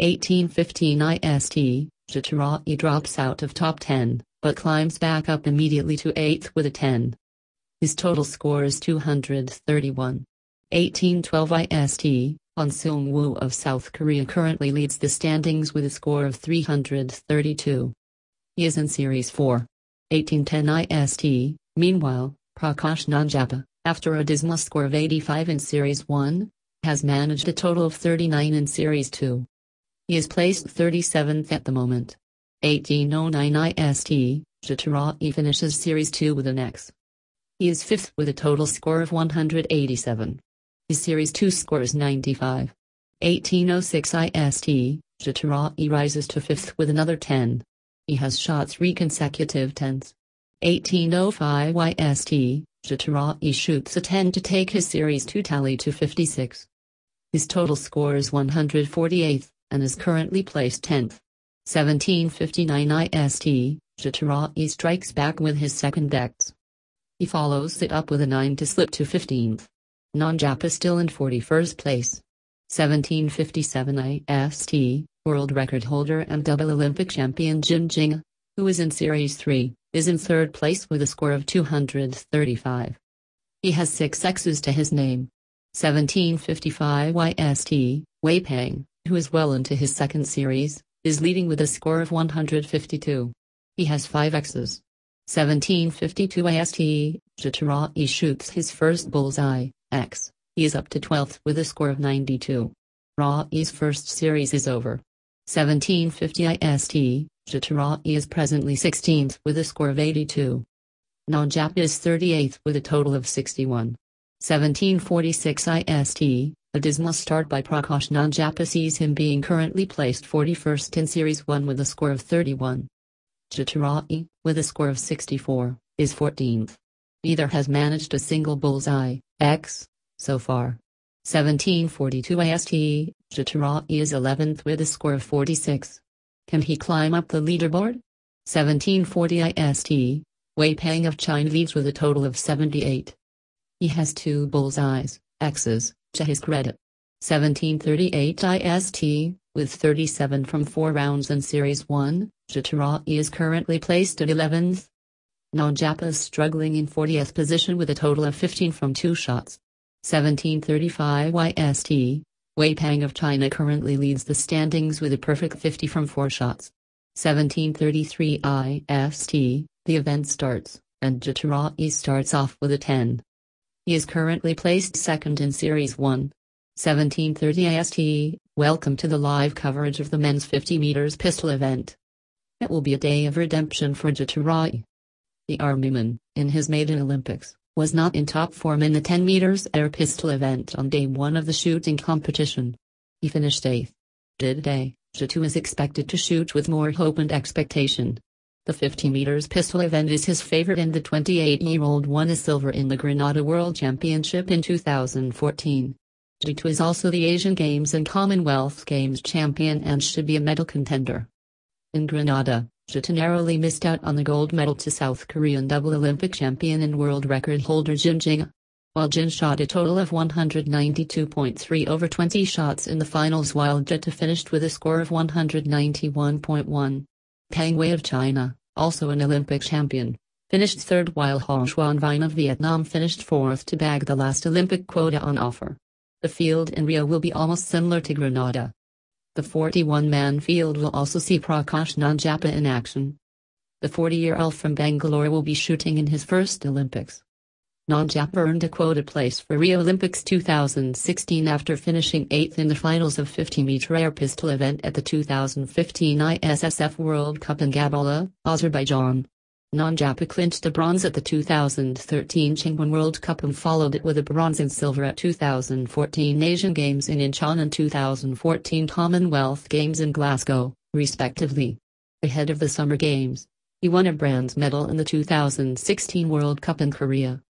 1815 IST, Jitu Rai drops out of top 10, but climbs back up immediately to 8th with a 10. His total score is 231. 1812 IST, Han Seung-woo of South Korea currently leads the standings with a score of 332. He is in Series 4. 1810 IST, meanwhile, Prakash Nanjappa, after a dismal score of 85 in Series 1, has managed a total of 39 in Series 2. He is placed 37th at the moment. 1809 IST, Jitu Rai finishes Series 2 with an X. He is 5th with a total score of 187. His Series 2 score is 95. 1806 IST, Jitu Rai rises to 5th with another 10. He has shot three consecutive 10s. 1805 YST, Jitu Rai shoots a 10 to take his Series 2 tally to 56. His total score is 148th, and is currently placed 10th. 1759 IST, Jitu Rai strikes back with his second X. He follows it up with a 9 to slip to 15th. Nanjappa still in 41st place. 1757 IST, world record holder and double Olympic champion Jin Jong-oh, who is in Series 3, is in third place with a score of 235. He has six X's to his name. 1755 YST, Wei Peng, who is well into his second series, is leading with a score of 152. He has five X's. 1752 AST, Jitu Rai shoots his first bullseye, X. He is up to 12th with a score of 92. Rai's first series is over. 1750 IST, Jitu Rai is presently 16th with a score of 82. Nanjappa is 38th with a total of 61. 1746 IST, a dismal start by Prakash Nanjappa sees him being currently placed 41st in Series 1 with a score of 31. Jitu Rai, with a score of 64, is 14th. Neither has managed a single bullseye, X, so far. 1742 AST, Jitu Rai is 11th with a score of 46. Can he climb up the leaderboard? 1740 IST, Wei Peng of China leads with a total of 78. He has two bullseyes, X's, to his credit. 1738 IST, with 37 from 4 rounds in Series 1, Jitu Rai is currently placed at 11th. Nanjappa is struggling in 40th position with a total of 15 from 2 shots. 1735 YST, Wei Peng of China currently leads the standings with a perfect 50 from 4 shots. 1733 IST, the event starts, and Jitu Rai starts off with a 10. He is currently placed second in Series 1. 1730 AST, welcome to the live coverage of the men's 50 meters pistol event. It will be a day of redemption for Jitu Rai. The Armyman, in his maiden Olympics, was not in top form in the 10 meters air pistol event on day one of the shooting competition. He finished 8th. Today, Jitu is expected to shoot with more hope and expectation. The 50 meters pistol event is his favorite and the 28-year-old won a silver in the Granada World Championship in 2014. Jitu is also the Asian Games and Commonwealth Games champion and should be a medal contender. In Granada, Jitu narrowly missed out on the gold medal to South Korean double Olympic champion and world record holder Jin Jong-oh. While Jin shot a total of 192.3 over 20 shots in the finals while Jitu finished with a score of 191.1. Peng Wei of China, also an Olympic champion, finished third while Ho Xuan Vinh of Vietnam finished fourth to bag the last Olympic quota on offer. The field in Rio will be almost similar to Granada. The 41-man field will also see Prakash Nanjappa in action. The 40-year-old from Bangalore will be shooting in his first Olympics. Nanjappa earned a quota place for Rio Olympics 2016 after finishing 8th in the finals of 50-meter air pistol event at the 2015 ISSF World Cup in Gabala, Azerbaijan. Nanjappa clinched a bronze at the 2013 Changwon World Cup and followed it with a bronze and silver at 2014 Asian Games in Incheon and 2014 Commonwealth Games in Glasgow, respectively. Ahead of the Summer Games, he won a bronze medal in the 2016 World Cup in Korea.